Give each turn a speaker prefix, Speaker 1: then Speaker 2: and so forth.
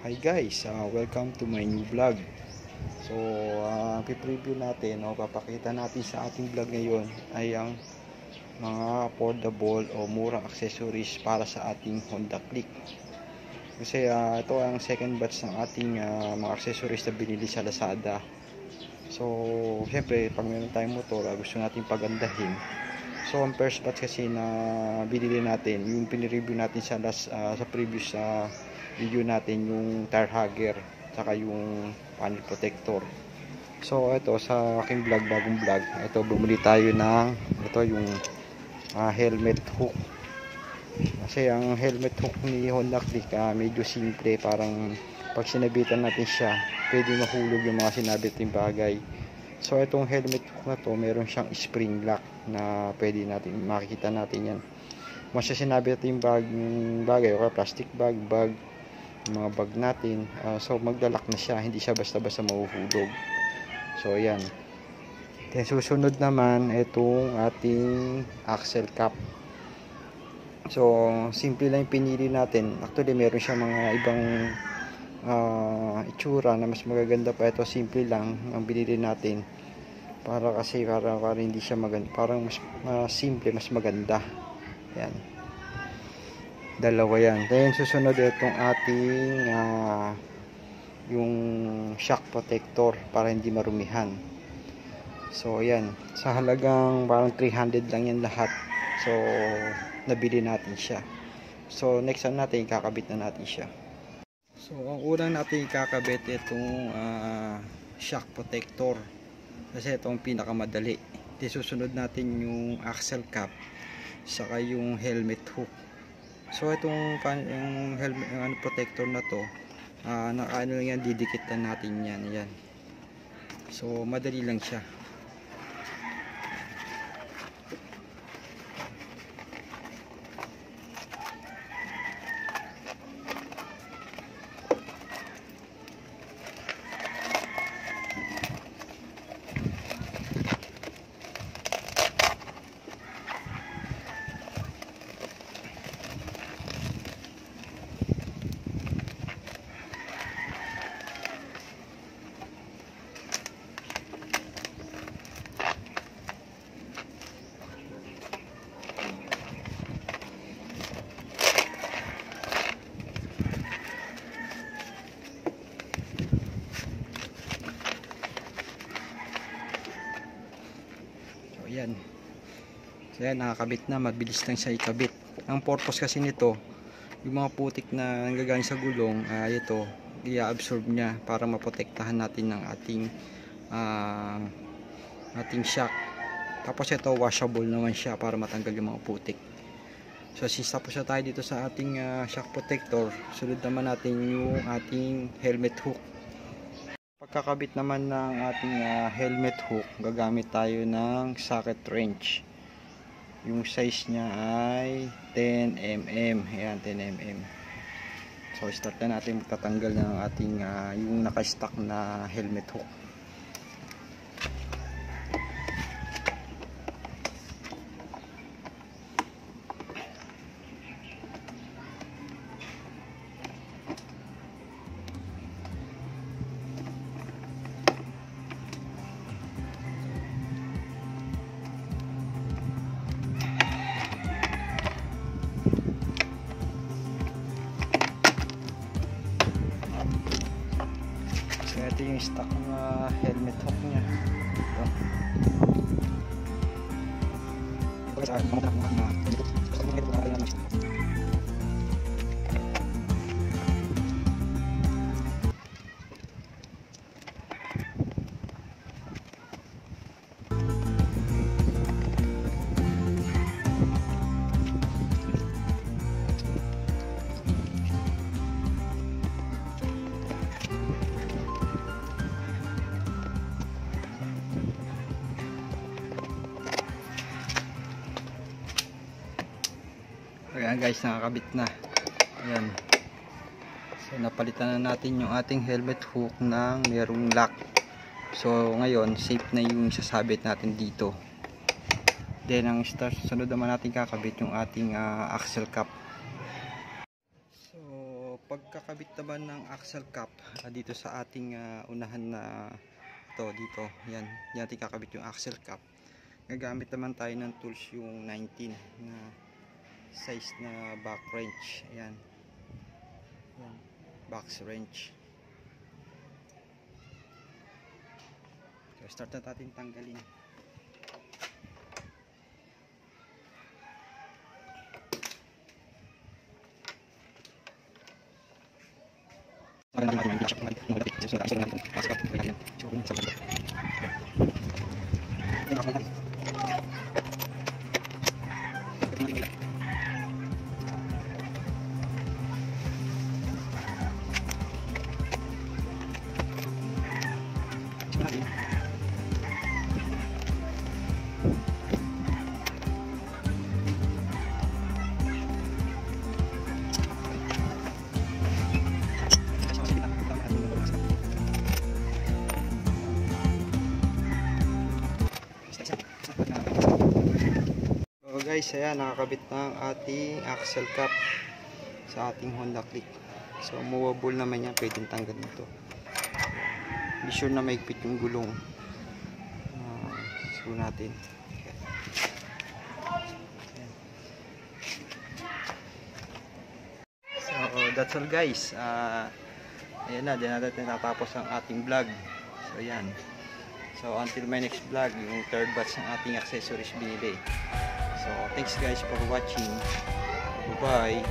Speaker 1: Hi guys, uh, welcome to my new vlog. So, uh, preview natin o papakita natin sa ating vlog ngayon ay ang mga affordable o murang accessories para sa ating Honda Click. Kasi uh, ito ang second batch ng ating uh, mga accessories na binili sa Lazada. So, syempre, pag meron tayong motor, gusto natin pagandahin. So, ang first batch kasi na binili natin, yung pinireview natin sa last, uh, sa previous uh, video natin yung tire hugger saka yung panel protector. So ito sa aking vlog bagong vlog ito bumili tayo ng ito yung uh, helmet hook. Kasi ang helmet hook ni Honda Click uh, medyo simple parang pag sinabitan natin siya pwede mahulog yung mga sinabit yung bagay. So itong helmet hook na to meron siyang spring lock na pwede natin makikita natin yan. Mas sinabit yung bag, bagay o plastic bag, bag mga bag natin. Uh, so maglalak na siya. Hindi siya basta basta mahuhulog. So ayan. Then susunod naman itong ating axle cap so simple lang yung pinili natin. Actually meron siya mga ibang uh, itsura na mas magaganda pa. Ito simple lang ang binili natin. Para kasi para, para hindi siya maganda parang mas, mas simple mas maganda. Yan dalawa yan. Then susunod itong ating uh, yung shock protector para hindi marumihan. So yan. Sa halagang parang 300 lang yan lahat. So nabili natin siya. So next time natin kakabit na natin siya. So ang unang natin kakabit itong uh, shock protector. Kasi itong pinakamadali. Di susunod natin yung axle cap saka yung helmet hook So itong yung helmet yung ano, protector na to, uh, nakaano lang yan didikit na natin yan, yan. So madali lang siya. Ayan. So yan, nakakabit na. Mabilis lang siya ikabit. Ang purpose kasi nito, yung mga putik na nanggagaling sa gulong, uh, ito, i-absorb niya para maprotektahan natin ng ating uh, ating shock. Tapos ito, washable naman siya para matanggal yung mga putik. So since tapos na tayo dito sa ating uh, shock protector, sunod naman natin yung ating helmet hook pagkakabit naman ng ating uh, helmet hook. Gagamit tayo ng socket wrench. Yung size niya ay 10mm ayan 10mm so start na natin magtatanggal ng ating uh, yung naka-stock na helmet hook ito yung stock na helmet hook niya. Ito Ayan guys, nakakabit na. Ayan. So napalitan na natin yung ating helmet hook ng merong lock. So ngayon, safe na yung sasabit natin dito. Then ang start, sunod naman natin kakabit yung ating uh, axle cap. So pagkakabit naman ng axle cap ah, dito sa ating ah, unahan na to dito, yan, yan ating kakabit yung axle cap. Gagamit naman tayo ng tools yung 19 na size na back wrench. Ayan. Yan. Box wrench. So, start na natin tanggalin. Guys, ayan, nakakabit na ang ating axle cap sa ating Honda Click. So movable naman yan, pwedeng tanggal nito. Be sure na maigpit yung gulong. Uh, screw natin. So that's all guys. Uh, ayan na, din natin natapos ang ating vlog. So ayan. So until my next vlog, yung third batch ng ating accessories binili. So thanks guys for watching. Bye-bye.